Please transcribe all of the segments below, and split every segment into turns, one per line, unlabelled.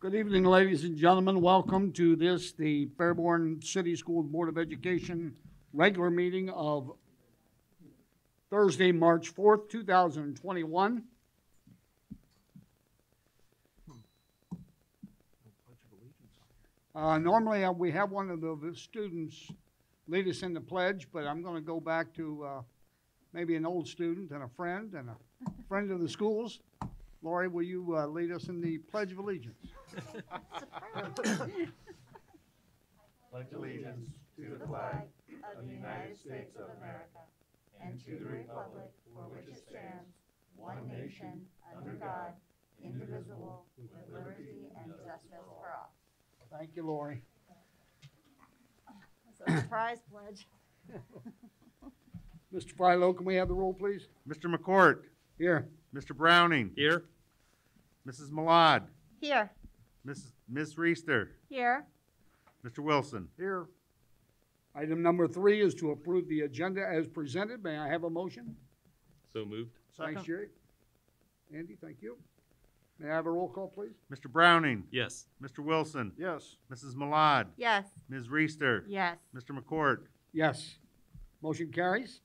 Good evening, ladies and gentlemen. Welcome to this, the Fairborn City School Board of Education regular meeting of Thursday, March fourth, two thousand and twenty-one. Uh, normally, uh, we have one of the students lead us in the pledge, but I'm gonna go back to, uh, maybe an old student and a friend and a friend of the schools. Lori, will you, uh, lead us in the Pledge of Allegiance?
Pledge allegiance to the flag of the United States of America and to the republic for which it stands, one nation, under God, indivisible, with liberty and justice for all.
Thank you, Lori.
It's a surprise pledge.
Mr. Frylow, can we have the roll, please?
Mr. McCourt,
Here.
Mr. Browning,
Here?
Mrs. Malad,
Here.
Mrs. Ms. Reister,
Here.
Mr. Wilson.
Here. Item number three is to approve the agenda as presented. May I have a motion?
So moved.
Thanks, Jerry. Andy, thank you. May I have a roll call, please?
Mr. Browning,
Yes.
Mr. Wilson,
Yes.
Mrs. Malad,
Yes.
Ms. Reister,
Yes.
Mr. McCourt.
Yes. Motion carries.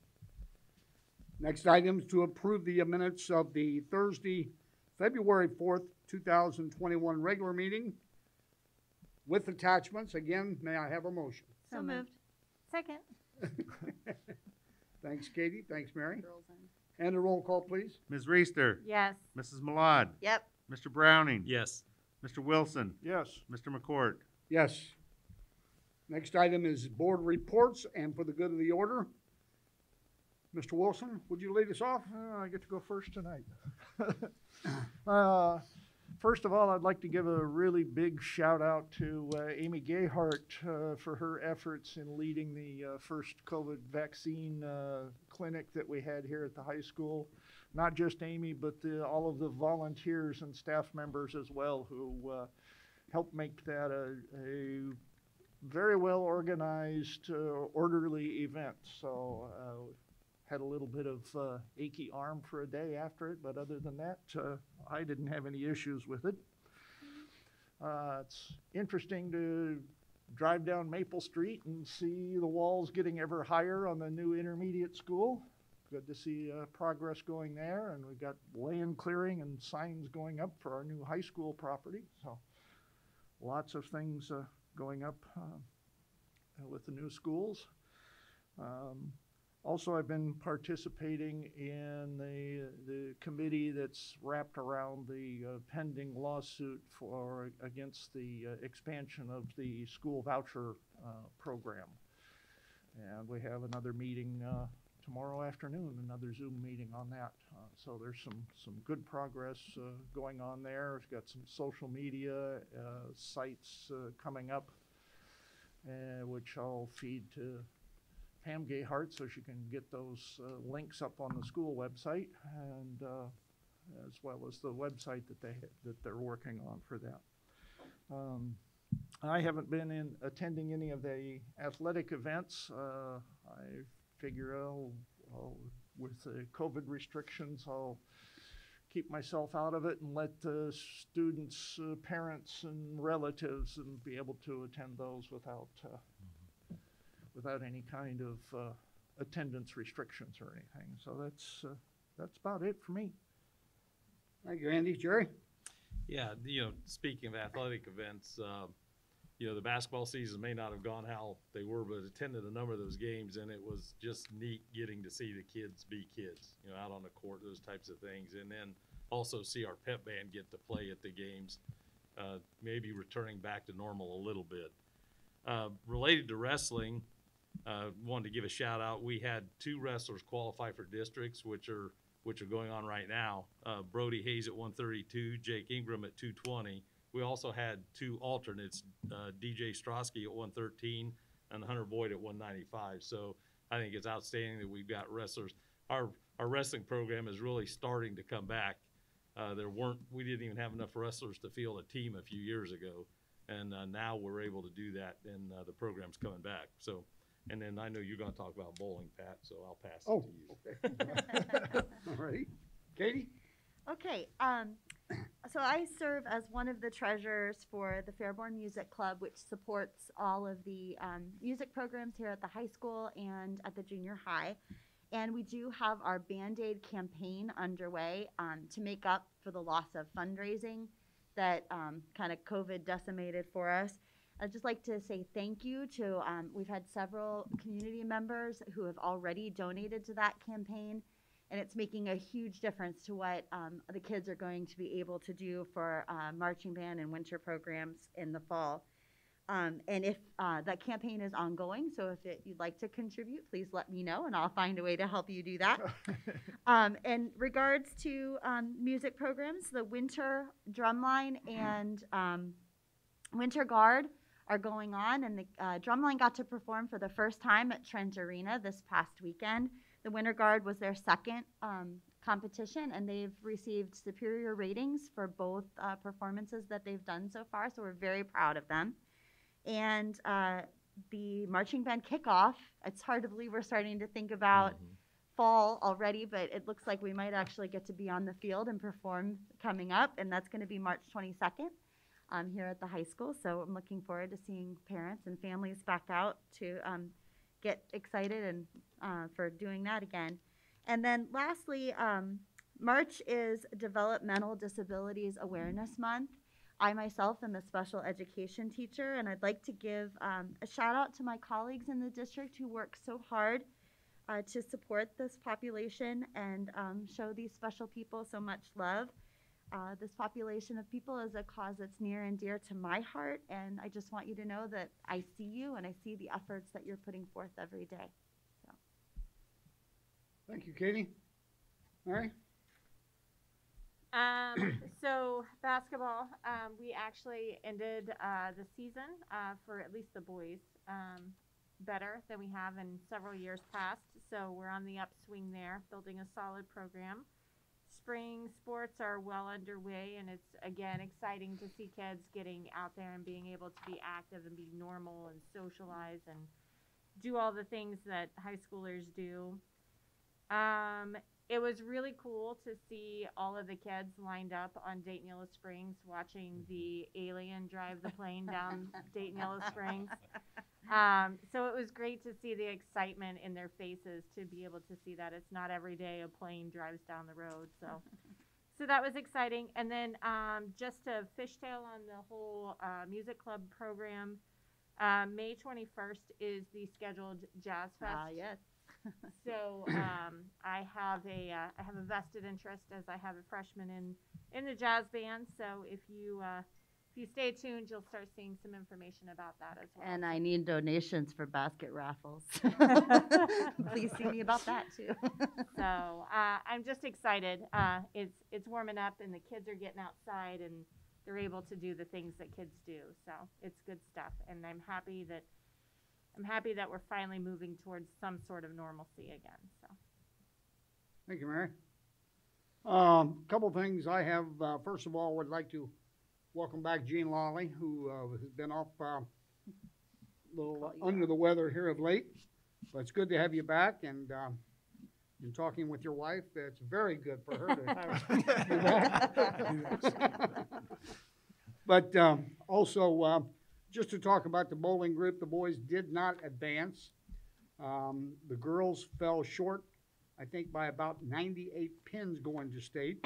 Next item is to approve the minutes of the Thursday, February fourth, two thousand twenty-one regular meeting with attachments. Again, may I have a motion?
So moved. Second.
Thanks, Katie. Thanks, Mary. And a roll call, please.
Ms. Reister,
Yes.
Mrs. Malad,
Yep.
Mr. Browning,
Yes.
Mr. Wilson,
Yes.
Mr. McCourt.
Yes. Next item is board reports, and for the good of the order, Mr. Wilson, would you lead us off?
Uh, I get to go first tonight. uh, first of all, I'd like to give a really big shout out to uh, Amy Gayhart uh, for her efforts in leading the uh, first COVID vaccine uh, clinic that we had here at the high school. Not just Amy, but the, all of the volunteers and staff members as well who uh, helped make that a, a very well organized, uh, orderly event. So had a little bit of uh, achy arm for a day after it, but other than that, uh, I didn't have any issues with it. Uh, it's interesting to drive down Maple Street and see the walls getting ever higher on the new intermediate school. Good to see uh, progress going there, and we've got land clearing and signs going up for our new high school property. So, lots of things uh, going up uh, with the new schools. Um, also, I've been participating in the, the committee that's wrapped around the uh, pending lawsuit for, against the uh, expansion of the school voucher uh, program. And we have another meeting uh, tomorrow afternoon, another Zoom meeting on that. Uh, So there's some, some good progress uh, going on there. We've got some social media sites coming up, which I'll feed to Pam Gayhart so she can get those uh, links up on the school website and uh, as well as the website that they that they're working on for that. Um, I haven't been in attending any of the athletic events. Uh, I figure I'll, I'll with the COVID restrictions, I'll keep myself out of it and let the students, uh, parents, and relatives and be able to attend those without. Without any kind of uh, attendance restrictions or anything. So that's, uh, that's about it for me.
Thank you, Andy. Jerry?
Yeah, you know, speaking of athletic events, uh, you know, the basketball season may not have gone how they were, but attended a number of those games, and it was just neat getting to see the kids be kids, you know, out on the court, those types of things, and then also see our pep band get to play at the games, uh, maybe returning back to normal a little bit. Uh, related to wrestling, uh, wanted to give a shout out. We had two wrestlers qualify for districts, which are which are going on right now. Uh, Brody Hayes at 132, Jake Ingram at 220. We also had two alternates, uh, DJ Strosky at 113 and Hunter Boyd at 195. So I think it's outstanding that we've got wrestlers. Our our wrestling program is really starting to come back. Uh, there weren't we didn't even have enough wrestlers to field a team a few years ago, and uh, now we're able to do that, and uh, the program's coming back. So. And then I know you're gonna talk about bowling, Pat, so I'll pass it
Oh,
to you.
okay. All righty. Katie?
Okay, um, so I serve as one of the treasurers for the Fairborn Music Club, which supports all of the um, music programs here at the high school and at the junior high. And we do have our Band Aid campaign underway um, to make up for the loss of fundraising that um, kind of COVID decimated for us. I'd just like to say thank you to, um, we've had several community members who have already donated to that campaign and it's making a huge difference to what um, the kids are going to be able to do for uh, marching band and winter programs in the fall. Um, and if uh, that campaign is ongoing, so if it, you'd like to contribute, please let me know, and I'll find a way to help you do that. um, in regards to um, music programs, the Winter Drumline and um, Winter Guard are going on, and the uh, Drumline got to perform for the first time at Trent Arena this past weekend. The Winter Guard was their second um, competition, and they've received superior ratings for both uh, performances that they've done so far. So we're very proud of them. And uh, the marching band kickoff. It's hard to believe we're starting to think about fall already, but it looks like we might actually get to be on the field and perform coming up, and that's going to be March 22nd um, here at the high school. So I'm looking forward to seeing parents and families back out to um, get excited and uh, for doing that again. And then lastly, um, March is Developmental Disabilities Awareness Month. I myself am a special education teacher, and I'd like to give um, a shout out to my colleagues in the district who work so hard uh, to support this population and um, show these special people so much love. Uh, this population of people is a cause that's near and dear to my heart, and I just want you to know that I see you and I see the efforts that you're putting forth every day. So.
Thank you, Katie. Mary?
Um, so basketball, um, we actually ended uh, the season uh, for at least the boys um, better than we have in several years past. So we're on the upswing there, building a solid program. Spring sports are well underway, and it's again exciting to see kids getting out there and being able to be active and be normal and socialize and do all the things that high schoolers do. Um, it was really cool to see all of the kids lined up on Dayton Yellow Springs watching the alien drive the plane down Dayton Yellow Springs. Um, so it was great to see the excitement in their faces to be able to see that it's not every day a plane drives down the road. So, so that was exciting. And then um, just a fishtail on the whole uh, music club program. Uh, May 21st is the scheduled Jazz Fest
Ah, yes.
so um, I have a uh, I have a vested interest as I have a freshman in in the jazz band. So if you uh, if you stay tuned, you'll start seeing some information about that as well.
And I need donations for basket raffles. Please see me about that too.
so uh, I'm just excited. Uh, it's it's warming up and the kids are getting outside and they're able to do the things that kids do. So it's good stuff, and I'm happy that. I'm happy that we're finally moving towards some sort of normalcy again. So.
Thank you, Mary. Um, couple things I have, uh, first of all, would like to welcome back Gene Lawley, who, uh, has been off, uh, a little
Call you
under the weather here of late. But it's good to have you back and, um, in talking with your wife, it's very good for her to have you back. But, um, also, uh, just to talk about the bowling group, the boys did not advance. Um, the girls fell short I think by about ninety-eight pins going to state.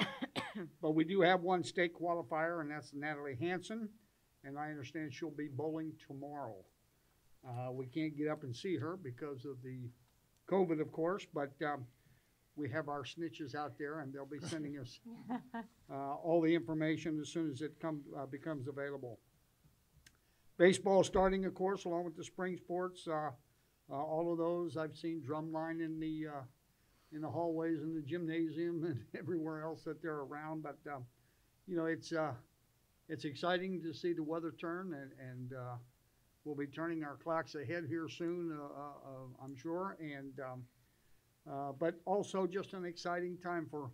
But we do have one state qualifier, and that's Natalie Hanson, and I understand she'll be bowling tomorrow. Uh, we can't get up and see her because of the COVID, of course, but, um, we have our snitches out there, and they'll be sending us, uh, all the information as soon as it come, uh, becomes available. Baseball starting, of course, along with the spring sports, uh, uh, all of those, I've seen drumline in the, uh, in the hallways in the gymnasium and everywhere else that they're around. But um, you know, it's uh, it's exciting to see the weather turn, and and uh, we'll be turning our clocks ahead here soon. Uh, uh, uh, I'm sure, and um, uh, but also just an exciting time for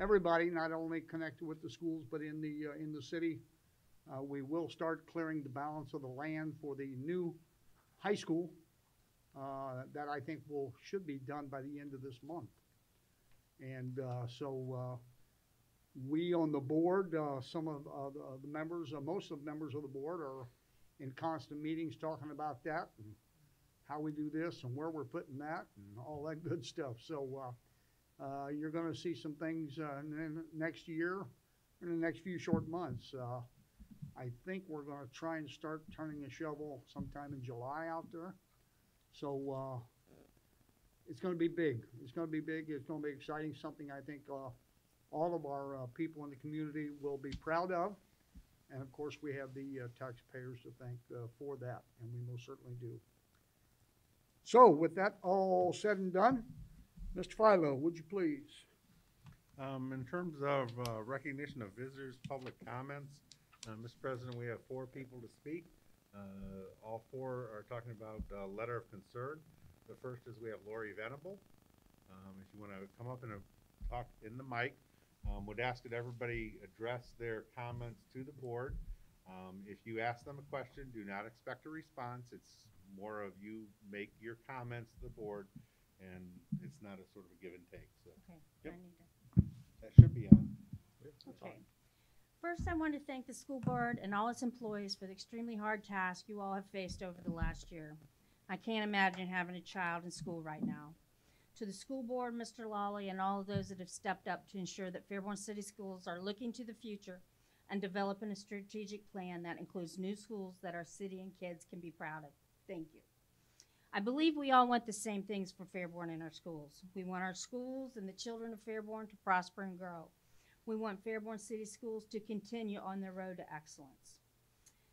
everybody, not only connected with the schools, but in the in the city. We will start clearing the balance of the land for the new high school uh, that I think will, should be done by the end of this month. And, uh, so, uh, we on the board, uh, some of, the, members, most of the members of the board are in constant meetings talking about that and how we do this and where we're putting that and all that good stuff. So, you're gonna see some things, next year, in the next few short months. I think we're gonna try and start turning a shovel sometime in July out there. So, uh, it's gonna be big. It's gonna be big. It's gonna be exciting, something I think, uh, all of our, uh, people in the community will be proud of. And of course, we have the, uh, taxpayers to thank, uh, for that, and we most certainly do. So with that all said and done, Mr. Philo, would you please?
Um, in terms of, uh, recognition of visitors, public comments, Mr. President, we have four people to speak. Uh, all four are talking about a letter of concern. The first is we have Lori Venable. Um, if you wanna come up and uh, talk in the mic, um, would ask that everybody address their comments to the board. Um, if you ask them a question, do not expect a response. It's more of you make your comments to the board, and it's not a sort of a give and take, so.
Okay,
Yep.
I need to,
That should be on.
okay. First, I want to thank the school board and all its employees for the extremely hard task you all have faced over the last year. I can't imagine having a child in school right now. To the school board, Mr. Lawley, and all of those that have stepped up to ensure that Fairborn City Schools are looking to the future and developing a strategic plan that includes new schools that our city and kids can be proud of. Thank you. I believe we all want the same things for Fairborn and our schools. We want our schools and the children of Fairborn to prosper and grow. We want Fairborn City Schools to continue on their road to excellence.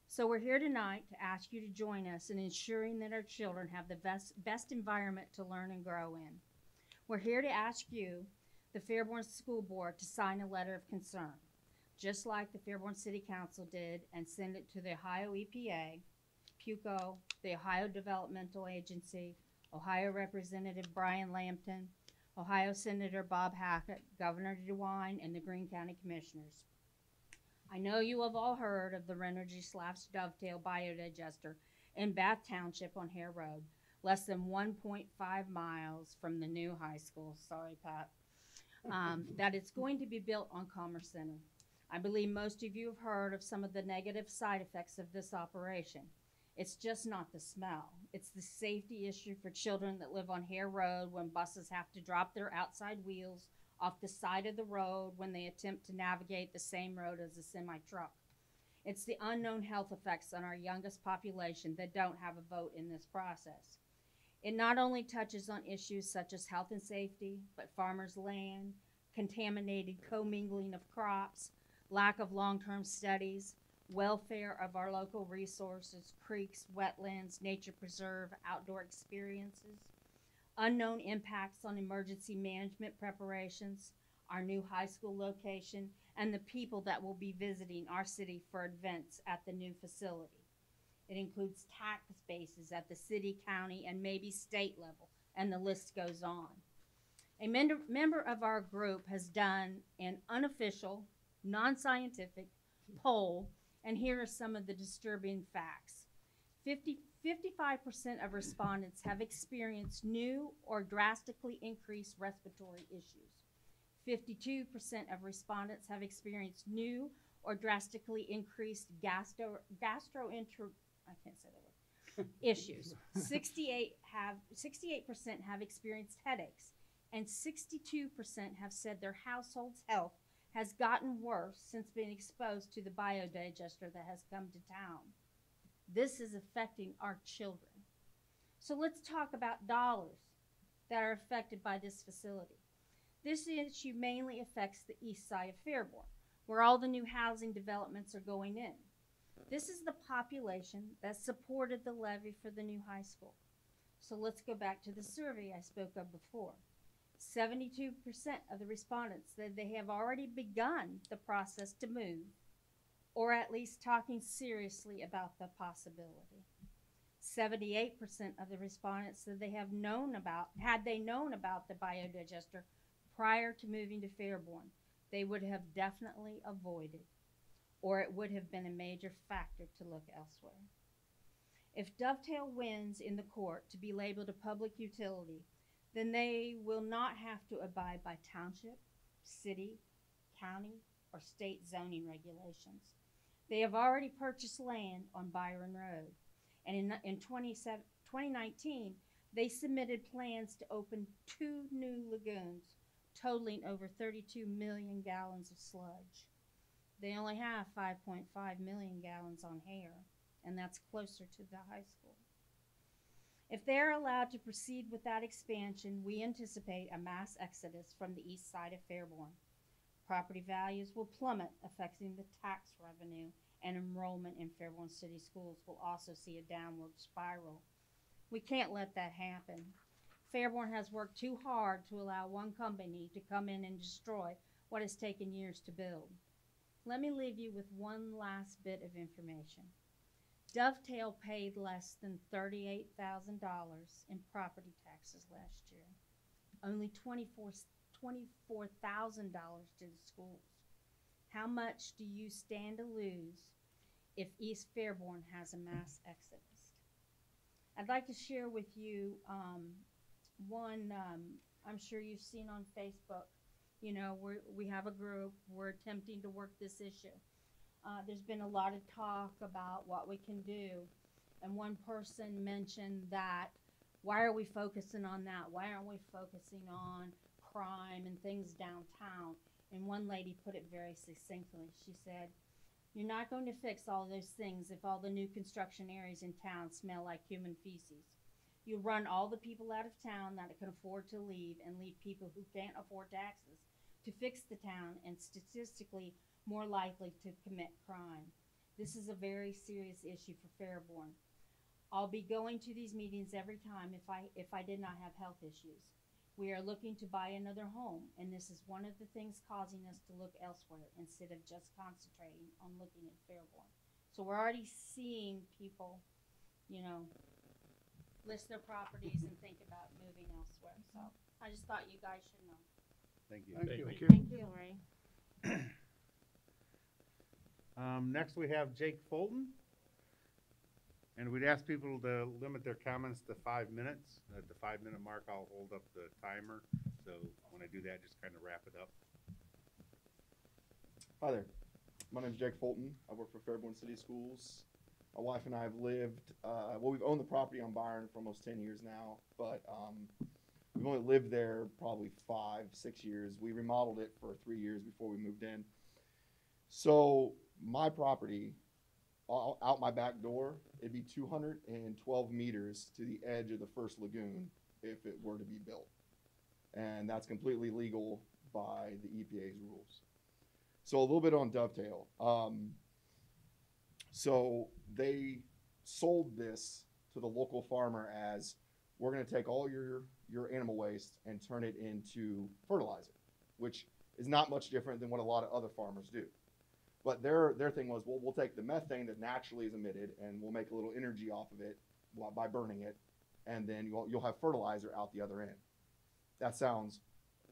So we're here tonight to ask you to join us in ensuring that our children have the best, best environment to learn and grow in. We're here to ask you, the Fairborn School Board, to sign a letter of concern, just like the Fairborn City Council did, and send it to the Ohio EPA, PUCO, the Ohio Developmental Agency, Ohio Representative Brian Lampton, Ohio Senator Bob Hackett, Governor DeWine, and the Greene County Commissioners. I know you have all heard of the Renergy Slaps Dovetail Biodigester in Bath Township on Herr Road, less than one point five miles from the new high school, sorry Pat, um, that it's going to be built on Commerce Center. I believe most of you have heard of some of the negative side effects of this operation. It's just not the smell. It's the safety issue for children that live on Herr Road when buses have to drop their outside wheels off the side of the road when they attempt to navigate the same road as a semi truck. It's the unknown health effects on our youngest population that don't have a vote in this process. It not only touches on issues such as health and safety, but farmers' land, contaminated commingling of crops, lack of long term studies, welfare of our local resources, creeks, wetlands, nature preserve, outdoor experiences, unknown impacts on emergency management preparations, our new high school location, and the people that will be visiting our city for events at the new facility. It includes tax bases at the city, county, and maybe state level, and the list goes on. A member of our group has done an unofficial, non scientific poll and here are some of the disturbing facts. 50, 55% of respondents have experienced new or drastically increased respiratory issues. 52% of respondents have experienced new or drastically increased gastro, gastrointro, I can't say that word, issues. 68 have, 68% have experienced headaches and 62% have said their household's health has gotten worse since being exposed to the biodigester that has come to town. This is affecting our children. So let's talk about dollars that are affected by this facility. This issue mainly affects the east side of Fairborn, where all the new housing developments are going in. This is the population that supported the levy for the new high school. So let's go back to the survey I spoke of before. 72% of the respondents said they have already begun the process to move, or at least talking seriously about the possibility. 78% of the respondents said they have known about, had they known about the biodigester prior to moving to Fairborn, they would have definitely avoided, or it would have been a major factor to look elsewhere. If Dovetail wins in the court to be labeled a public utility, then they will not have to abide by township, city, county, or state zoning regulations. They have already purchased land on Byron Road. And in, in 2019, they submitted plans to open two new lagoons totaling over 32 million gallons of sludge. They only have 5.5 million gallons on Herr, and that's closer to the high school. If they're allowed to proceed with that expansion, we anticipate a mass exodus from the east side of Fairborn. Property values will plummet, affecting the tax revenue, and enrollment in Fairborn City Schools will also see a downward spiral. We can't let that happen. Fairborn has worked too hard to allow one company to come in and destroy what has taken years to build. Let me leave you with one last bit of information. Dovetail paid less than $38,000 in property taxes last year. Only $24 $24,000 to the schools. How much do you stand to lose if East Fairborn has a mass exodus? I'd like to share with you um, one um, I'm sure you've seen on Facebook. You know, we we have a group. We're attempting to work this issue. Uh, there's been a lot of talk about what we can do, and one person mentioned that why are we focusing on that? Why aren't we focusing on crime and things downtown? And one lady put it very succinctly. She said, "You're not going to fix all those things if all the new construction areas in town smell like human feces." You run all the people out of town that can afford to leave and leave people who can't afford taxes to fix the town and statistically more likely to commit crime. This is a very serious issue for Fairborn. I'll be going to these meetings every time if I if I did not have health issues. We are looking to buy another home and this is one of the things causing us to look elsewhere instead of just concentrating on looking at Fairborn. So we're already seeing people, you know, list their properties and think about moving elsewhere. So I just thought you guys should know.
Thank you.
Thank
Thank
you.
you.
Thank you, Lori.
Um, next we have Jake Fulton. And we'd ask people to limit their comments to five minutes. At the five minute mark, I'll hold up the timer. So when I do that, just kind of wrap it up.
Hi there. My name is Jake Fulton. I work for Fairborn City Schools. My wife and I have lived, uh, well, we've owned the property on Byron for almost 10 years now, but um, we've only lived there probably five, six years. We remodeled it for three years before we moved in. So, my property, out my back door, it'd be 212 meters to the edge of the first lagoon if it were to be built. And that's completely legal by the EPA's rules. So a little bit on Dovetail. Um, so they sold this to the local farmer as we're going to take all your your animal waste and turn it into fertilizer, which is not much different than what a lot of other farmers do. But their their thing was, well, we'll take the methane that naturally is emitted and we'll make a little energy off of it by burning it, and then you'll you'll have fertilizer out the other end. That sounds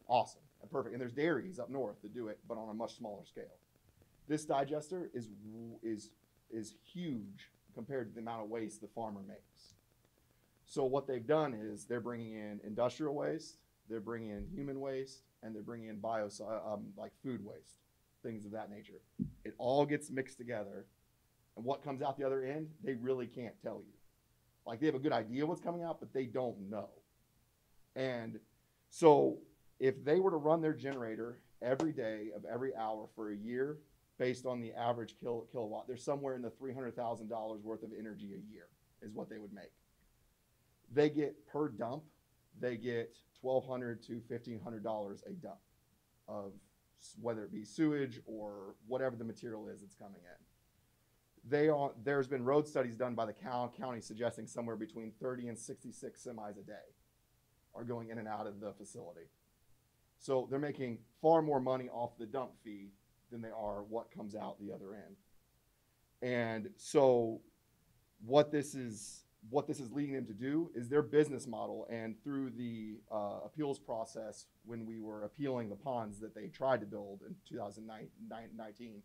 awesome and perfect. And there's dairies up north that do it, but on a much smaller scale. This digester is is is huge compared to the amount of waste the farmer makes. So what they've done is they're bringing in industrial waste, they're bringing in human waste, and they're bringing in bio um, like food waste, things of that nature. It all gets mixed together, and what comes out the other end, they really can't tell you. Like they have a good idea what's coming out, but they don't know. And so if they were to run their generator every day of every hour for a year, based on the average kil- kilowatt, they're somewhere in the three hundred thousand dollars worth of energy a year is what they would make. They get per dump, they get 1,200 to fifteen hundred dollars a dump of whether it be sewage or whatever the material is that's coming in. They are there's been road studies done by the county, suggesting somewhere between thirty and sixty-six semis a day are going in and out of the facility. So they're making far more money off the dump fee than they are what comes out the other end. And so what this is what this is leading them to do is their business model. And through the uh, appeals process when we were appealing the ponds that they tried to build in 2019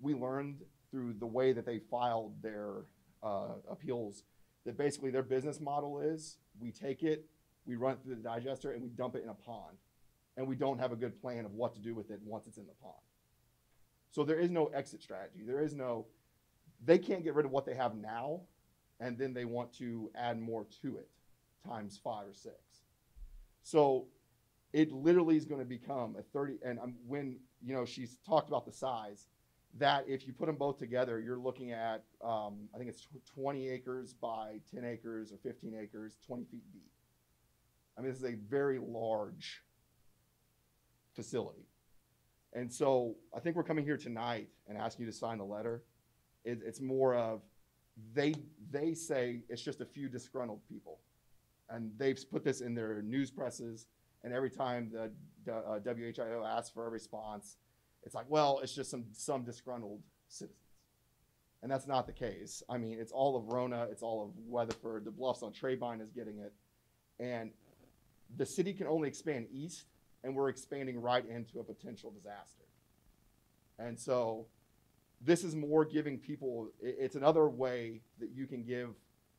we learned through the way that they filed their uh, appeals that basically their business model is we take it we run it through the digester and we dump it in a pond. And we don't have a good plan of what to do with it once it's in the pond. So there is no exit strategy. There is no, they can't get rid of what they have now and then they want to add more to it times five or six. So it literally is going to become a 30 and when you know she's talked about the size that if you put them both together you're looking at um, i think it's 20 acres by 10 acres or 15 acres 20 feet deep. I mean this is a very large facility. And so i think we're coming here tonight and asking you to sign the letter. It, it's more of they they say it's just a few disgruntled people. And they've put this in their news presses. And every time the, uh, WHIO asks for a response, it's like, well, it's just some some disgruntled citizens, and that's not the case. I mean, it's all of Rona, it's all of Weatherford, the Bluffs on Trebein is getting it, and the city can only expand east, and we're expanding right into a potential disaster. And so, this is more giving people. It's another way that you can give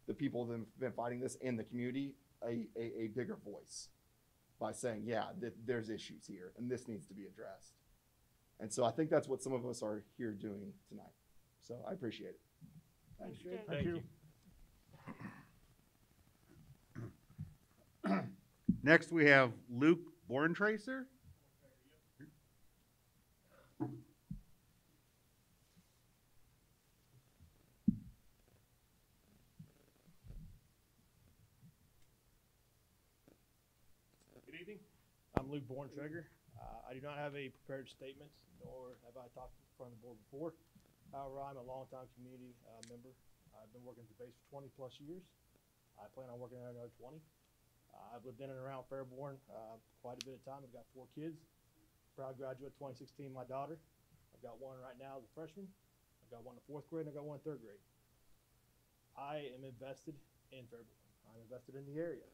the people that have been fighting this in the community a, a, a bigger voice by saying, yeah, th- there's issues here and this needs to be addressed. And so I think that's what some of us are here doing tonight. So I appreciate it.
Thanks, Jake.
Thank you.
Next, we have Luke Borntracer.
Luke Borntrager. Uh, I do not have a prepared statement, nor have I talked in front of the board before. However, I'm a longtime community uh, member. I've been working at the base for 20 plus years. I plan on working there another 20. Uh, I've lived in and around Fairborn uh, quite a bit of time. I've got four kids. Proud graduate 2016, my daughter. I've got one right now as a freshman. I've got one in fourth grade, and I've got one in third grade. I am invested in Fairborn. I'm invested in the area.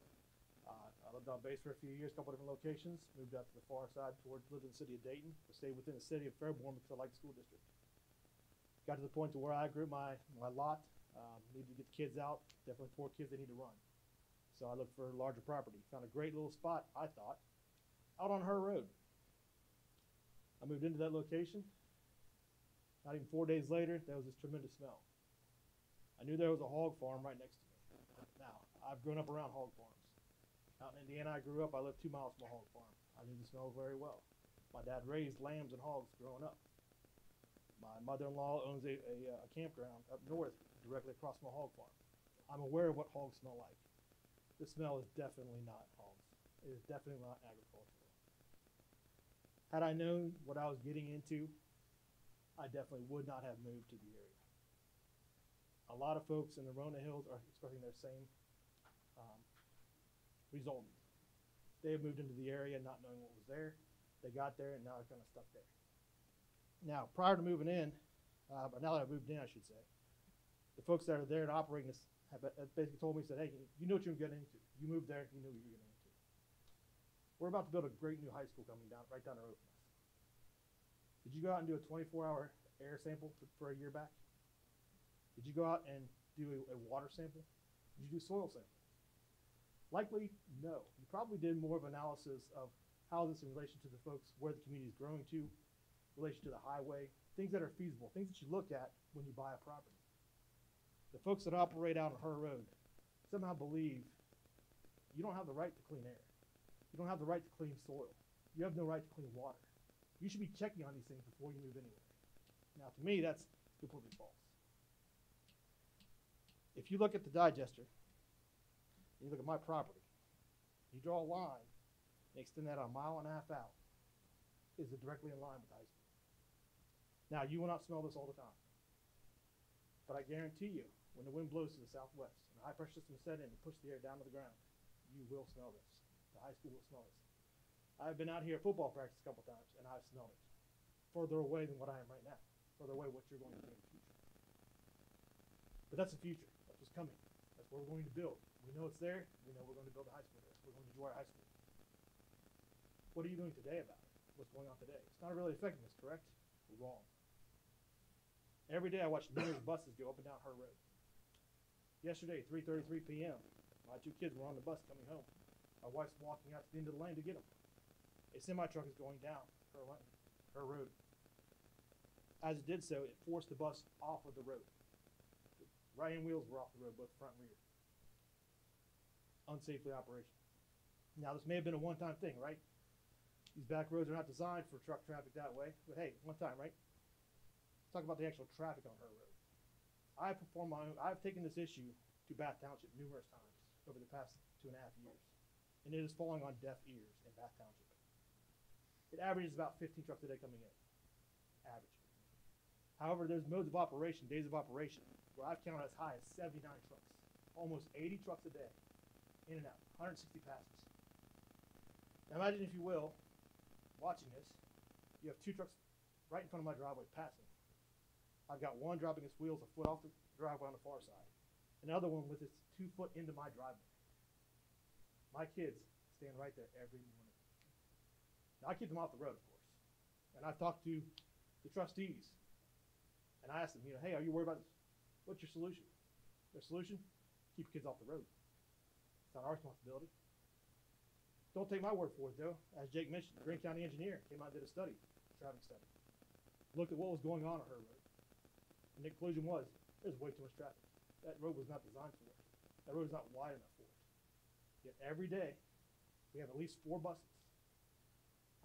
Uh, I lived on base for a few years, a couple different locations. Moved out to the far side towards lived in the city of Dayton, but stayed within the city of Fairborn because I like the school district. Got to the point to where I grew my my lot. Um, needed to get the kids out. Definitely four kids they need to run. So I looked for a larger property. Found a great little spot. I thought out on Herr Road. I moved into that location. Not even four days later, there was this tremendous smell. I knew there was a hog farm right next to me. Now, I've grown up around hog farms. Out in Indiana, I grew up. I lived two miles from a hog farm. I knew the smell very well. My dad raised lambs and hogs growing up. My mother-in-law owns a, a, uh, campground up north, directly across from a hog farm. I'm aware of what hogs smell like. The smell is definitely not hogs. It is definitely not agricultural. Had I known what I was getting into, I definitely would not have moved to the area. A lot of folks in the Rona Hills are expressing their same result. They have moved into the area not knowing what was there. They got there and now they're kind of stuck there. Now, prior to moving in, uh, but now that I've moved in, I should say, the folks that are there and operating this have have basically told me, said, hey, you know what you're getting into. You moved there, you know what you're getting into. We're about to build a great new high school coming down, right down the road from us. Did you go out and do a 24-hour air sample for, for a year back? Did you go out and do a, a water sample? Did you do soil sample? Likely, no. You probably did more of analysis of how this in relation to the folks, where the community is growing to, relation to the highway, things that are feasible, things that you look at when you buy a property. The folks that operate out on Herr Road somehow believe you don't have the right to clean air. You don't have the right to clean soil. You have no right to clean water. You should be checking on these things before you move anywhere. Now, to me, that's completely false. If you look at the digester, you look at my property, you draw a line and extend that a mile and a half out, is it directly in line with the school? Now, you will not smell this all the time. But I guarantee you, when the wind blows to the southwest and a high pressure system is set in and push the air down to the ground, you will smell this. The high school will smell this. I've been out here at football practice a couple times and I've smelled it. Further away than what I am right now. Further away what you're going to do in the future. But that's the future. That's what's coming. That's what we're going to build. We know it's there. We know we're going to build a high school there. We're going to enjoy our high school. What are you doing today about it? What's going on today? It's not really affecting us, correct? Wrong. Every day I watch numerous buses go up and down Herr Road. Yesterday, 3:33 p.m., my two kids were on the bus coming home. My wife's walking out to the end of the lane to get them. A semi truck is going down her lane, Herr Road. As it did so, it forced the bus off of the road. Right-hand wheels were off the road, both front and rear. Unsafely operation. Now, this may have been a one-time thing, right? These back roads are not designed for truck traffic that way, but hey, one time, right? Let's talk about the actual traffic on Herr Road. I perform my own, I've taken this issue to Bath Township numerous times over the past two and a half years. And it is falling on deaf ears in Bath Township. It averages about fifteen trucks a day coming in. Average. However, there's modes of operation, days of operation, where I've counted as high as seventy-nine trucks. Almost eighty trucks a day, in and out, hundred and sixty passes. Now imagine, if you will, watching this, you have two trucks right in front of my driveway passing. I've got one dropping its wheels a foot off the driveway on the far side. Another one with its two foot into my driveway. My kids stand right there every morning. Now I keep them off the road, of course. And I've talked to the trustees. And I asked them, you know, hey, are you worried about this? What's your solution? Their solution? Keep your kids off the road. It's not our responsibility. Don't take my word for it, though. As Jake mentioned, the Greene County engineer came out and did a study, traffic study. Looked at what was going on on Herr Road. And the conclusion was, there's way too much traffic. That road was not designed for it. That road is not wide enough for it. Yet every day, we have at least four buses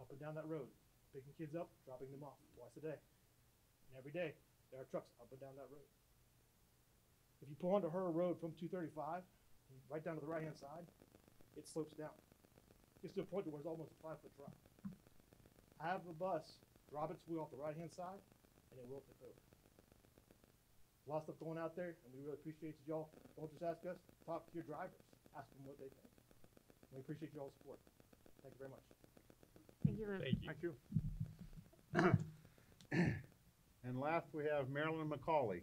up and down that road, picking kids up, dropping them off twice a day. And every day, there are trucks up and down that road. If you pull onto Herr Road from two thirty-five, right down to the right-hand side, it slopes down. Gets to a point where it's almost a five-foot drop. Have the bus drop its wheel off the right-hand side, and it will tip over. A lot of stuff going out there, and we really appreciate you all. Don't just ask us, talk to your drivers, ask them what they think. We appreciate your all support. Thank you very much.
Thank you, Luke.
Thank you.
Thank you. And last, we have Marilyn McCauley.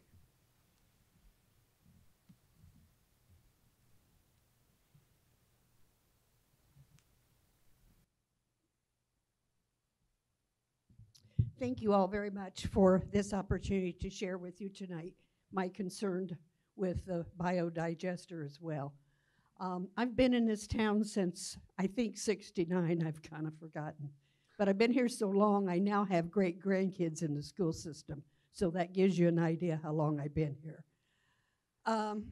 Thank you all very much for this opportunity to share with you tonight my concern with the biodigester as well. Um, I've been in this town since, I think 69, I've kind of forgotten. But I've been here so long, I now have great grandkids in the school system. So that gives you an idea how long I've been here. Um,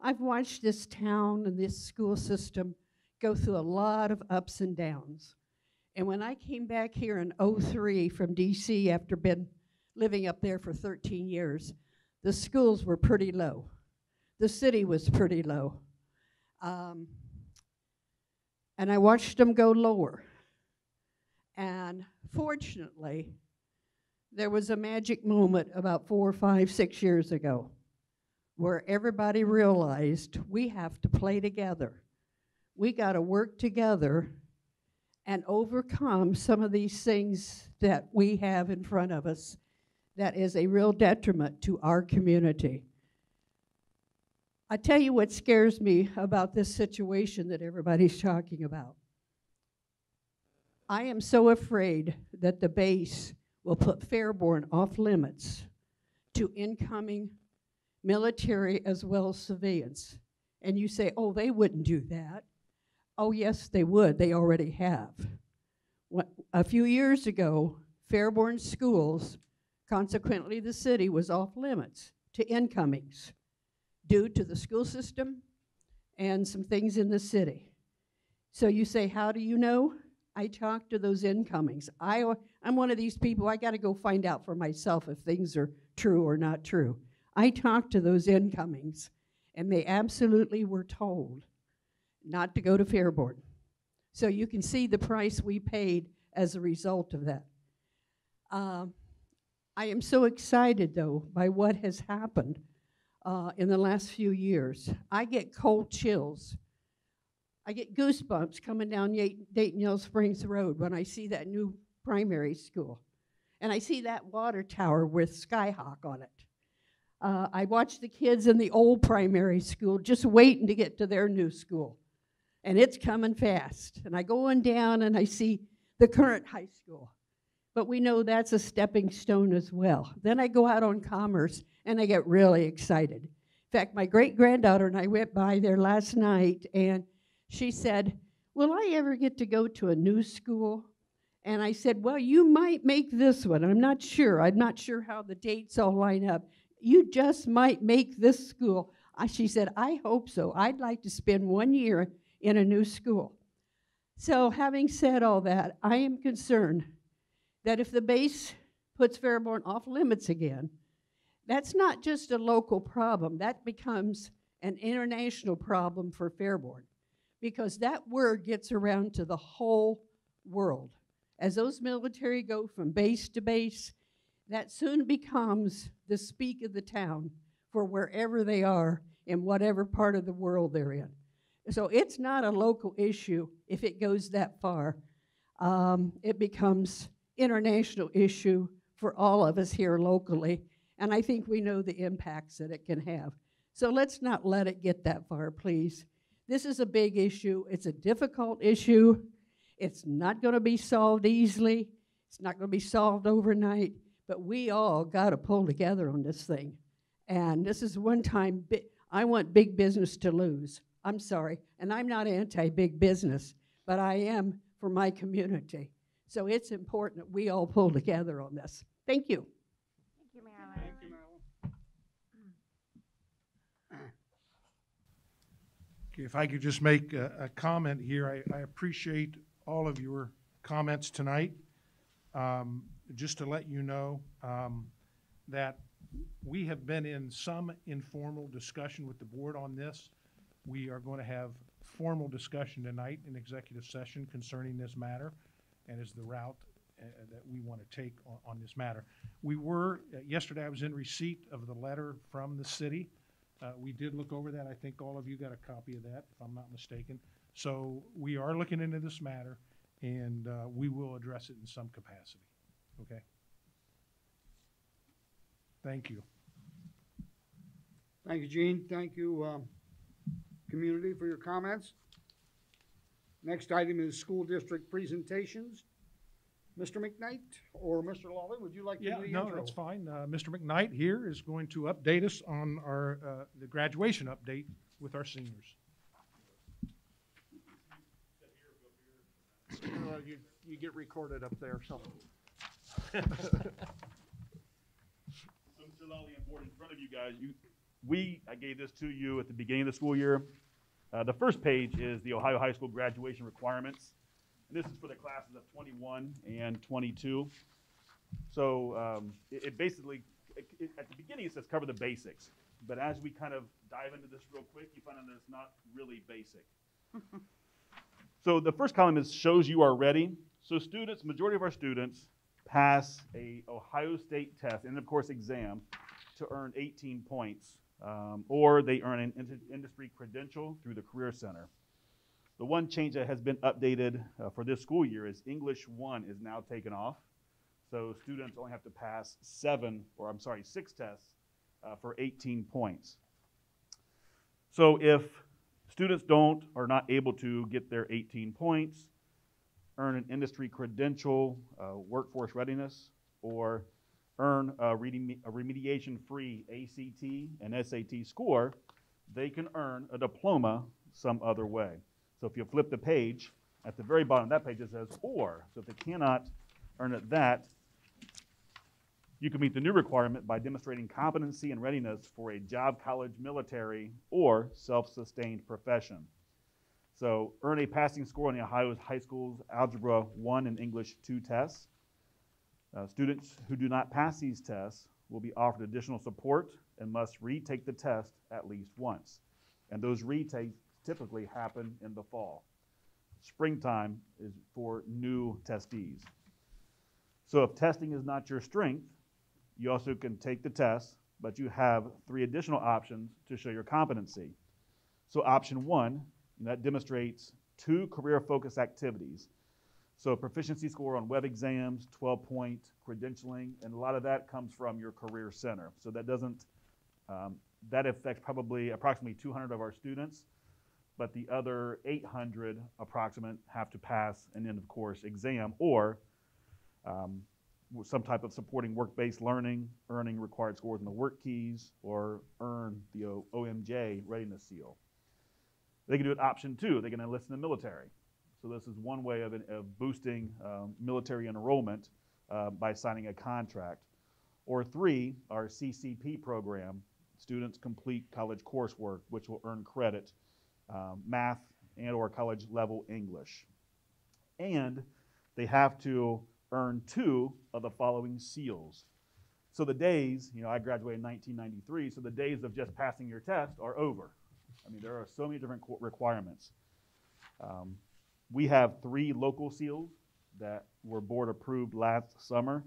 I've watched this town and this school system go through a lot of ups and downs. And when I came back here in '03 from DC after been living up there for 13 years, the schools were pretty low. The city was pretty low. Um, and I watched them go lower. And fortunately, there was a magic moment about four, five, six years ago where everybody realized we have to play together. We got to work together and overcome some of these things that we have in front of us that is a real detriment to our community. I tell you what scares me about this situation that everybody's talking about. I am so afraid that the base will put Fairborn off limits to incoming military as well as civilians. And you say, oh, they wouldn't do that. Oh, yes, they would. They already have. A few years ago, Fairborn schools, consequently the city, was off limits to incomings due to the school system and some things in the city. So you say, how do you know? I talk to those incomings. I, I'm one of these people, I got to go find out for myself if things are true or not true. I talk to those incomings, and they absolutely were told not to go to Fairborn. So you can see the price we paid as a result of that. Um, I am so excited, though, by what has happened uh, in the last few years. I get cold chills. I get goosebumps coming down Dayton Yellow Springs Road when I see that new primary school. And I see that water tower with Skyhawk on it. Uh, I watch the kids in the old primary school just waiting to get to their new school. And it's coming fast. And I go on down and I see the current high school. But we know that's a stepping stone as well. Then I go out on Commerce and I get really excited. In fact, my great granddaughter and I went by there last night and she said, Will I ever get to go to a new school? And I said, Well, you might make this one. I'm not sure. I'm not sure how the dates all line up. You just might make this school. She said, I hope so. I'd like to spend one year in a new school. So, having said all that, I am concerned that if the base puts Fairborn off limits again, that's not just a local problem, that becomes an international problem for Fairborn because that word gets around to the whole world. As those military go from base to base, that soon becomes the speak of the town for wherever they are in whatever part of the world they're in. So it's not a local issue if it goes that far. Um, it becomes international issue for all of us here locally, and I think we know the impacts that it can have. So let's not let it get that far, please. This is a big issue. It's a difficult issue. It's not going to be solved easily. It's not going to be solved overnight, but we all got to pull together on this thing. And this is one time I want big business to lose. I'm sorry. And I'm not anti big business, but I am for my community. So it's important that we all pull together on this. Thank you.
Thank you, Marilyn.
Thank you, Marilyn.
If I could just make a, a comment here, I, I appreciate all of your comments tonight. Um, just to let you know, um, that we have been in some informal discussion with the board on this. We are going to have formal discussion tonight in executive session concerning this matter and is the route uh, that we want to take on, on this matter. We were, uh, yesterday I was in receipt of the letter from the city. Uh, we did look over that. I think all of you got a copy of that, if I'm not mistaken. So we are looking into this matter and, uh, we will address it in some capacity, okay? Thank you.
Thank you, Gene. Thank you, um, community, for your comments. Next item is school district presentations. Mr. McKnight or Mr. Lawley, would you like to do
Yeah,
the
no,
intro?
that's fine. Uh, Mr. McKnight here is going to update us on our, uh, the graduation update with our seniors. You, you get recorded up there, so.
So, Mr. Lally and board, in front of you guys, you, we, I gave this to you at the beginning of the school year. Uh, the first page is the Ohio High School graduation requirements. And this is for the classes of twenty-one and twenty-two. So, um, it, it basically, it, it- at the beginning, it says cover the basics. But as we kind of dive into this real quick, you find out that it's not really basic. So the first column is shows you are ready. So students, majority of our students pass a Ohio State test and of course exam to earn 18 points, um, or they earn an in- industry credential through the Career Center. The one change that has been updated uh, for this school year is English 1 is now taken off. So students only have to pass seven, or I'm sorry, six tests uh, for 18 points. So if students don't, are not able to get their 18 points, earn an industry credential, uh, workforce readiness, or earn a, a remediation-free ACT and SAT score, they can earn a diploma some other way. So if you flip the page, at the very bottom of that page it says or. So if they cannot earn it that, you can meet the new requirement by demonstrating competency and readiness for a job, college, military, or self-sustained profession. So earn a passing score on the Ohio High School's Algebra 1 and English 2 tests. Uh, students who do not pass these tests will be offered additional support and must retake the test at least once. And those retakes typically happen in the fall. Springtime is for new testees. So if testing is not your strength, you also can take the test, but you have three additional options to show your competency. So option one, that demonstrates two career-focused activities. So proficiency score on WebXams, 12-point credentialing, and a lot of that comes from your career center. So that doesn't, um, that affects probably approximately 200 of our students, but the other 800 approximate have to pass an end of course exam or um, some type of supporting work-based learning, earning required scores in the WorkKeys, or earn the OMJ readiness seal. They can do it option two, they can enlist in the military. So this is one way of, of boosting um, military enrollment uh, by signing a contract. Or three, our CCP program, students complete college coursework, which will earn credit, um, math and or college level English. And they have to earn two of the following seals. So the days, you know, I graduated in 1993, so the days of just passing your test are over. I mean, there are so many different requirements. Um, we have three local seals that were board approved last summer,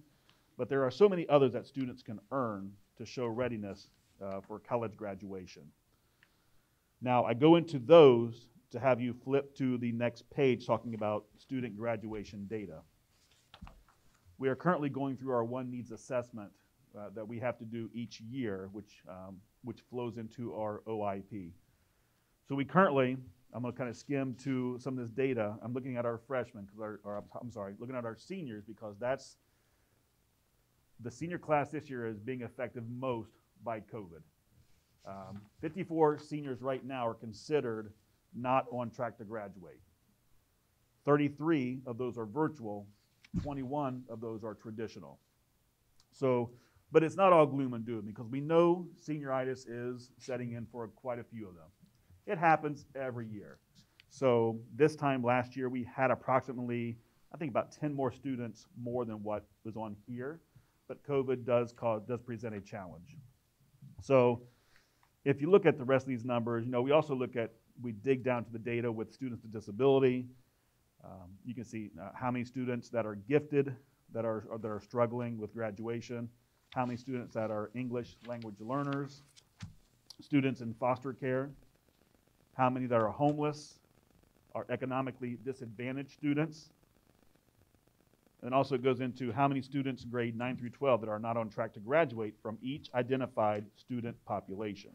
but there are so many others that students can earn to show readiness uh, for college graduation. Now, I go into those to have you flip to the next page talking about student graduation data. We are currently going through our one needs assessment uh, that we have to do each year, which, um, which flows into our OIP. So we currently, I'm going to kind of skim to some of this data. I'm looking at our freshmen, because our, I'm sorry, looking at our seniors because that's the senior class this year is being affected most by COVID. Um, 54 seniors right now are considered not on track to graduate. 33 of those are virtual, 21 of those are traditional. So, but it's not all gloom and doom because we know senioritis is setting in for quite a few of them. It happens every year. So this time last year, we had approximately, I think about 10 more students more than what was on here, but COVID does cause, does present a challenge. So if you look at the rest of these numbers, you know, we also look at, we dig down to the data with students with disability. Um, you can see uh, how many students that are gifted that are, that are struggling with graduation, how many students that are English language learners, students in foster care, how many that are homeless, are economically disadvantaged students. And also it goes into how many students in grade 9 through 12 that are not on track to graduate from each identified student population.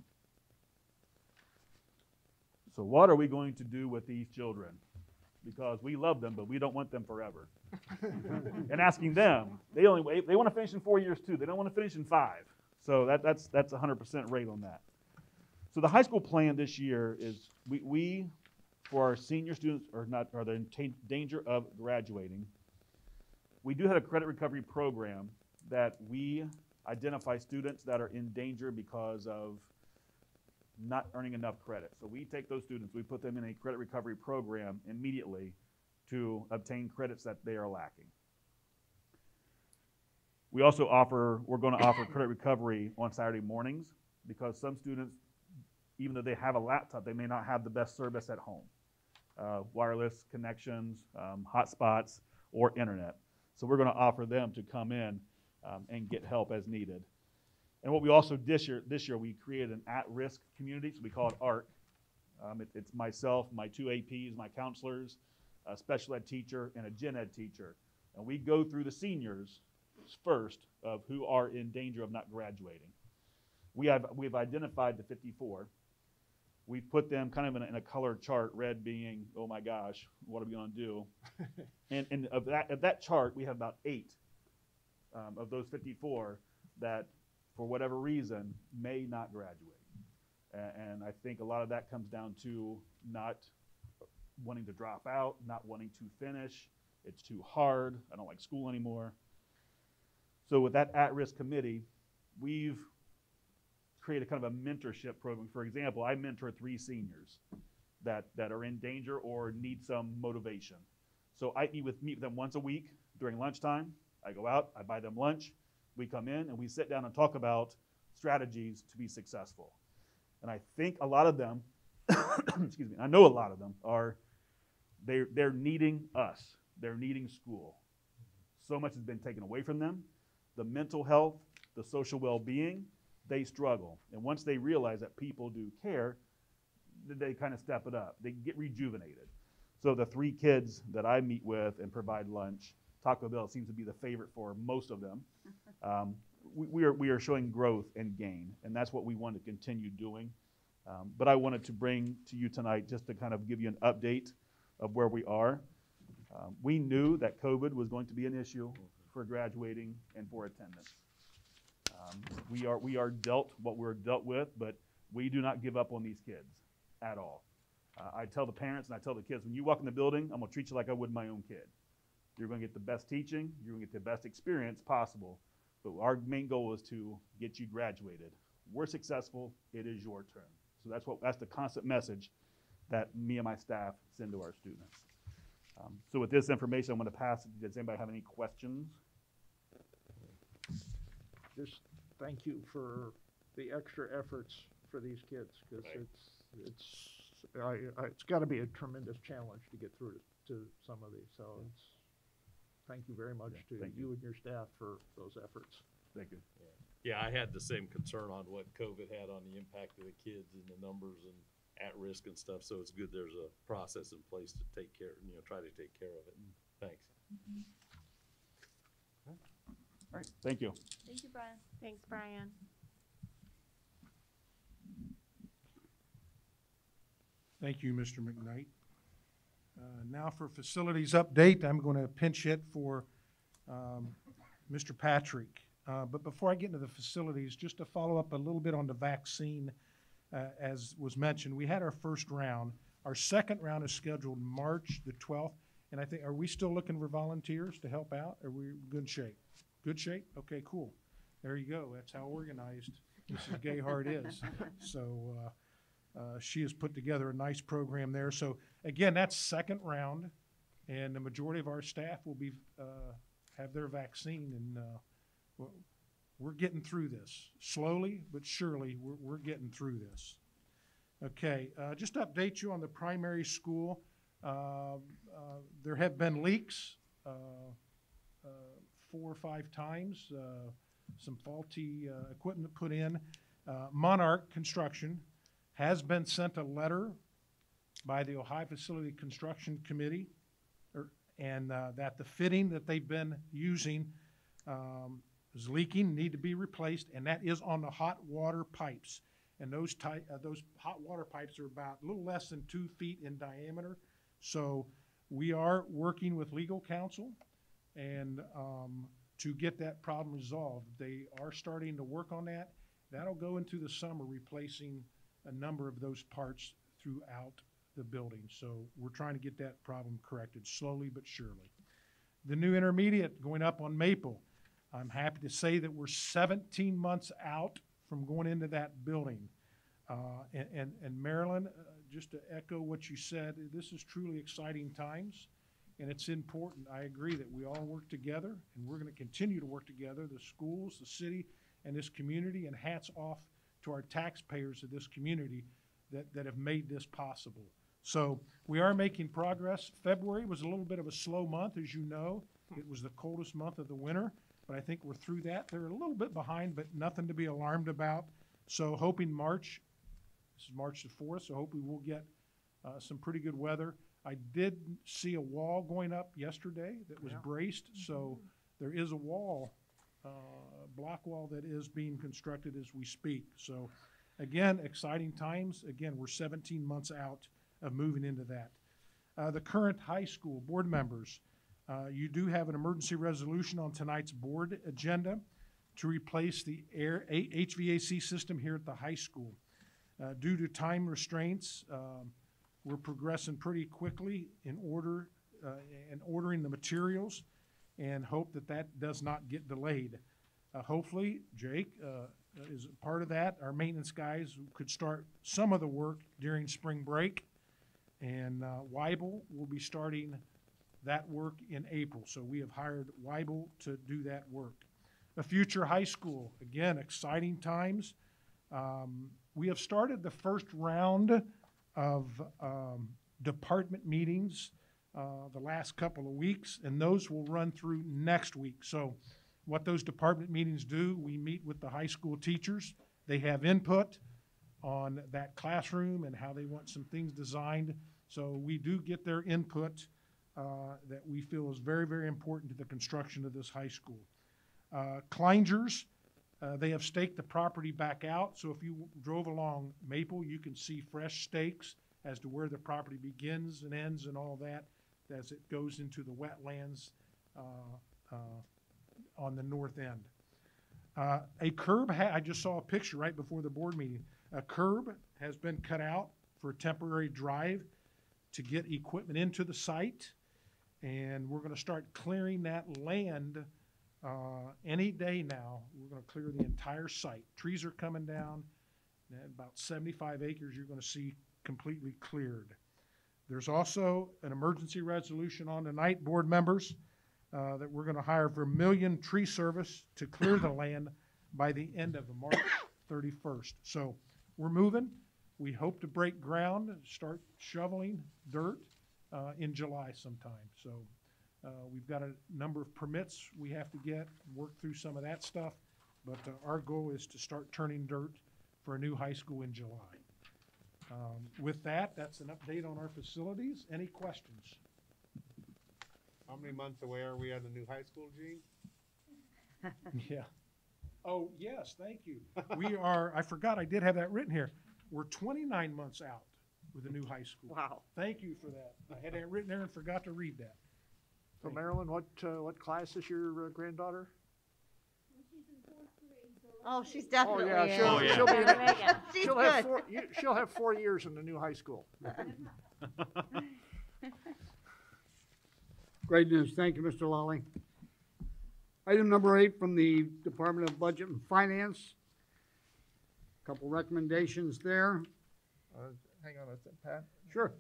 So what are we going to do with these children? Because we love them, but we don't want them forever. and asking them, they only they want to finish in four years too. They don't want to finish in five. So that, that's that's 100% rate on that. So the high school plan this year is we, we for our senior students are not are in ta- danger of graduating. We do have a credit recovery program that we identify students that are in danger because of not earning enough credit. So we take those students, we put them in a credit recovery program immediately to obtain credits that they are lacking. We also offer, we're going to offer credit recovery on Saturday mornings because some students, even though they have a laptop, they may not have the best service at home. Uh, wireless connections, um, hotspots, or internet. So we're going to offer them to come in um, and get help as needed. And what we also this year, this year we created an at-risk community, so we call it ARC. Um, it, it's myself, my two APs, my counselors, a special ed teacher, and a gen ed teacher. And we go through the seniors first of who are in danger of not graduating. We have we've identified the 54. We put them kind of in a, in a colored chart, red being, oh my gosh, what are we going to do? and and of that of that chart, we have about eight um, of those 54 that, for whatever reason, may not graduate. A- and I think a lot of that comes down to not wanting to drop out, not wanting to finish. It's too hard. I don't like school anymore. So with that at-risk committee, we've created kind of a mentorship program. For example, I mentor three seniors that, that are in danger or need some motivation. So I meet with, meet with them once a week during lunchtime. I go out, I buy them lunch, we come in and we sit down and talk about strategies to be successful. And I think a lot of them, excuse me, I know a lot of them are they're, they're needing us. They're needing school. So much has been taken away from them. The mental health, the social well-being, they struggle. And once they realize that people do care, they kind of step it up. They get rejuvenated. So the three kids that I meet with and provide lunch, Taco Bell seems to be the favorite for most of them. Um, we, we, are, we are showing growth and gain, and that's what we want to continue doing. Um, but I wanted to bring to you tonight just to kind of give you an update of where we are. Um, we knew that COVID was going to be an issue for graduating and for attendance. Um, we are we are dealt what we're dealt with, but we do not give up on these kids at all. Uh, I tell the parents and I tell the kids, when you walk in the building, I'm gonna treat you like I would my own kid. You're gonna get the best teaching, you're gonna get the best experience possible, but our main goal is to get you graduated. We're successful, it is your turn. So that's what, that's the constant message that me and my staff send to our students. Um, so with this information, I'm gonna pass, it. does anybody have any questions?
Just thank you for the extra efforts for these kids, because
Right.
it's, it's, I, I, it's gotta be a tremendous challenge to get through to, to some of these, so it's, thank you very much
Yeah,
to
thank
you
you.
and your staff for those efforts.
Thank you.
Yeah, I had the same concern on what COVID had on the impact of the kids and the numbers and at risk and stuff, so it's good there's a process in place to take care, you know, try to take care of it. Thanks. Mm-hmm.
All right, thank you.
Thank you, Brian.
Thanks, Brian.
Thank you, Mr. McKnight. Uh, Now for facilities update, I'm going to pinch hit for um, Mr. Patrick. Uh, But before I get into the facilities, just to follow up a little bit on the vaccine, uh, as was mentioned, we had our first round. Our second round is scheduled March the 12th, and I think, are we still looking for volunteers to help out? Are we in good shape? Good shape? Okay, cool. There you go. That's how organized Mrs. Gayheart is. So, uh, uh, she has put together a nice program there. So again, that's second round, and the majority of our staff will be uh, have their vaccine, and uh, we're- we're getting through this slowly but surely. We're, we're getting through this. Okay, uh, just to update you on the primary school. Uh, uh, there have been leaks four or five times. Uh, some faulty uh, equipment put in. Uh, Monarch Construction has been sent a letter by the Ohio Facility Construction Committee, or, and uh, that the fitting that they've been using um, is leaking, need to be replaced, and that is on the hot water pipes. And those uh, those hot water pipes are about a little less than two feet in diameter. So we are working with legal counsel and um, to get that problem resolved. They are starting to work on that. That'll go into the summer, replacing a number of those parts throughout the building. So we're trying to get that problem corrected slowly but surely. The new intermediate going up on Maple. I'm happy to say that we're 17 months out from going into that building. Uh, and, and, and Marilyn, uh, just to echo what you said, this is truly exciting times. And it's important, I agree, that we all work together, and we're gonna continue to work together, the schools, the city, and this community, and hats off to our taxpayers of this community that, that have made this possible. So we are making progress. February was a little bit of a slow month, as you know. It was the coldest month of the winter, but I think we're through that. They're a little bit behind, but nothing to be alarmed about. So hoping March, this is March the fourth, so hope we will get, uh, some pretty good weather. I did see a wall going up yesterday that was braced, so there is a wall, uh, block wall that is being constructed as we speak. So again, exciting times. Again, we're 17 months out of moving into that. Uh, the current high school board members, uh, you do have an emergency resolution on tonight's board agenda to replace the air A- HVAC system here at the high school. Uh, due to time restraints, um, we're progressing pretty quickly in order, uh, in ordering the materials and hope that that does not get delayed. Uh, hopefully, Jake, uh, is a part of that. Our maintenance guys could start some of the work during spring break. And, uh, Weibel will be starting that work in April. So we have hired Weibel to do that work. The future high school, again, exciting times. Um, we have started the first round of um, department meetings uh, the last couple of weeks, and those will run through next week. So, what those department meetings do, we meet with the high school teachers. They have input on that classroom and how they want some things designed. So, we do get their input uh, that we feel is very, very important to the construction of this high school. Uh, Kleinger's, uh, they have staked the property back out, so if you drove along Maple, you can see fresh stakes as to where the property begins and ends and all that, as it goes into the wetlands uh, uh, on the north end. Uh, A curb, I just saw a picture right before the board meeting. A curb has been cut out for a temporary drive to get equipment into the site. And we're gonna start clearing that land, uh, any day now. We're gonna clear the entire site. Trees are coming down, and about seventy-five acres you're gonna see completely cleared. There's also an emergency resolution on tonight, board members, uh, that we're gonna hire Vermillion Tree Service to clear the land by the end of March thirty-first. So we're moving. We hope to break ground, and start shoveling dirt, uh, in July sometime. So, uh, we've got a number of permits we have to get, work through some of that stuff. But, uh, our goal is to start turning dirt for a new high school in July. Um, with that, that's an update on our facilities. Any questions?
How many months away are we on the new high school, Gene?
Yeah. Oh, yes, thank you. We are, I forgot, I did have that written here. We're twenty-nine months out with the new high school.
Wow.
Thank you for that. I had that written there and forgot to read that.
So Marilyn, what, uh, what class is your uh, granddaughter?
Oh, she's
Oh,
definitely
yeah,
in.
she'll,
Oh, yeah.
she'll be, in the-
She's
she'll have
good.
four, you, she'll have four years in the new high school.
Great news. Thank you, Mr. Lally. Item number eight from the Department of Budget and Finance. A couple recommendations there.
Uh, hang on a sec, Pat.
Sure.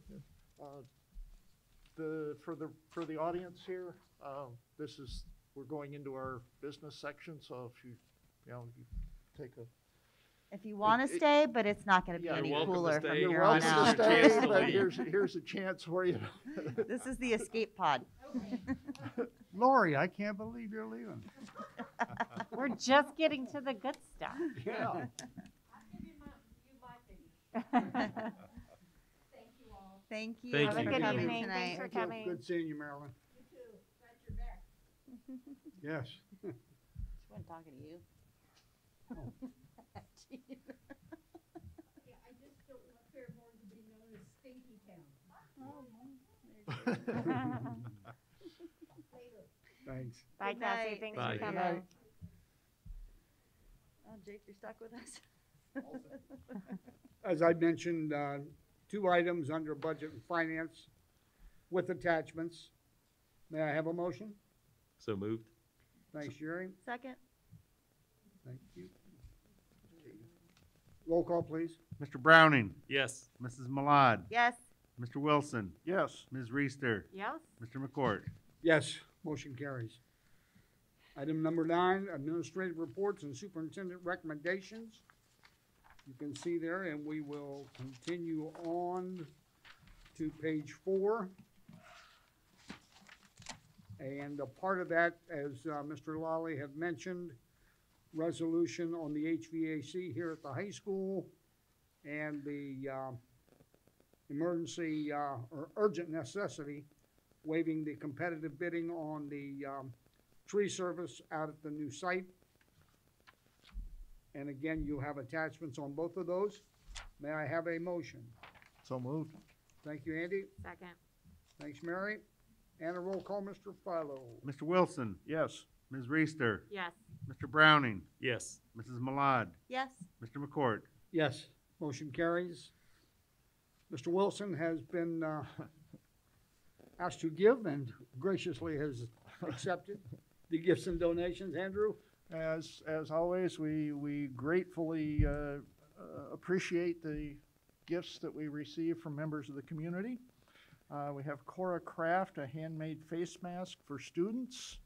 Uh, The, for the, for the audience here, uh, this is, we're going into our business section, so if you, you know, you take a
If you want
it-
to stay, but it's not going to be
Yeah.
any
You're welcome to
cooler from
stay.
You're
here on
welcome to
out.
Chance to
but
leave.
here's, here's a chance for you.
This is the escape pod.
Lori, I can't believe you're leaving.
We're just getting to the good stuff.
Yeah.
Thank you.
Thank
for
you.
Have a good
coming
evening.
tonight.
Thanks for
Thank you.
coming.
Good seeing you, Marilyn. Yes.
She wasn't talking to you.
Thanks.
Bye,
Good
Cassie.
night.
Thanks
Bye.
for
Good
coming.
Oh, Jake, you're stuck with us?
As I mentioned, uh, two items under Budget and Finance with attachments. May I have a motion?
So moved.
Thanks, Jerry.
Second?
Thank you. Roll call, please.
Mr. Browning,
Yes.
Mrs. Malad,
Yes.
Mr. Wilson,
Yes,
Ms. Reister,
Yes?
Mr. McCourt.
Yes, motion carries. Item number nine, administrative reports and superintendent recommendations. You can see there, and we will continue on to page four. And a part of that, as uh, Mr. Lally had mentioned, resolution on the HVAC here at the high school and the uh, emergency uh, or urgent necessity waiving the competitive bidding on the um, tree service out at the new site. And again, you have attachments on both of those. May I have a motion?
so moved.
Thank you, Andy.
Second.
Thanks, Mary. And a roll call, Mr. Philo.
Mr. Wilson,
Yes,
Ms. Reister,
Yes.
Mr. Browning,
Yes.
Mrs. Malad,
Yes.
Mr. McCourt.
Yes, motion carries. Mr. Wilson has been uh, asked to give and graciously has accepted the gifts and donations. Andrew?
As, as always, we, we gratefully, uh, uh, appreciate the gifts that we receive from members of the community. Uh, we have Cora Craft, a handmade face mask for students,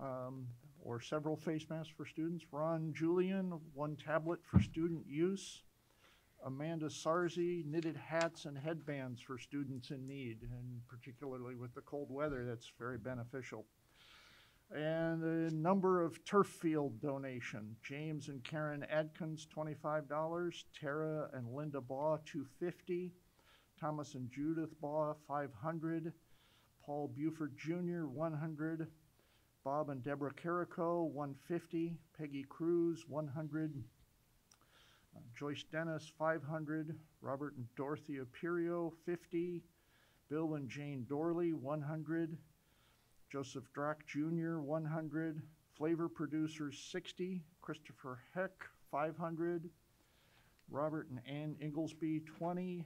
um, or several face masks for students. Ron Julian, one tablet for student use. Amanda Sarzi, knitted hats and headbands for students in need, and particularly with the cold weather, that's very beneficial. And a number of turf field donation. James and Karen Adkins, twenty-five dollars. Tara and Linda Baugh, two fifty. Thomas and Judith Baugh, five hundred. Paul Buford Jr., one hundred. Bob and Deborah Carrico, one fifty. Peggy Cruz, one hundred. Uh, Joyce Dennis, five hundred. Robert and Dorothy Aperio, fifty. Bill and Jane Dorley, one hundred. Joseph Drack Jr., one hundred. Flavor Producers, sixty. Christopher Heck, five hundred. Robert and Ann Inglesby, twenty.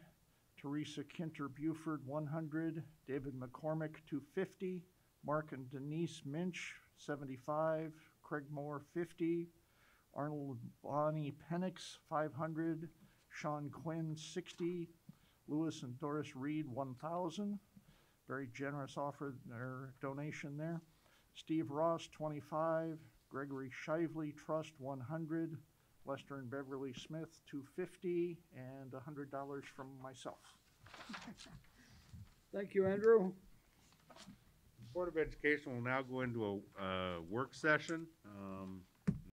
Teresa Kinter Buford, one hundred, David McCormick, two fifty, Mark and Denise Minch, seventy-five, Craig Moore, fifty, Arnold Bonnie Penix, five hundred, Sean Quinn, sixty, Lewis and Doris Reed, one thousand. Very generous offer, or donation there. Steve Ross, twenty-five, Gregory Shively Trust, one hundred, Lester and Beverly Smith, two fifty, and hundred dollars from myself.
Thank you, Andrew.
Board of Education will now go into a, uh, work session. Um,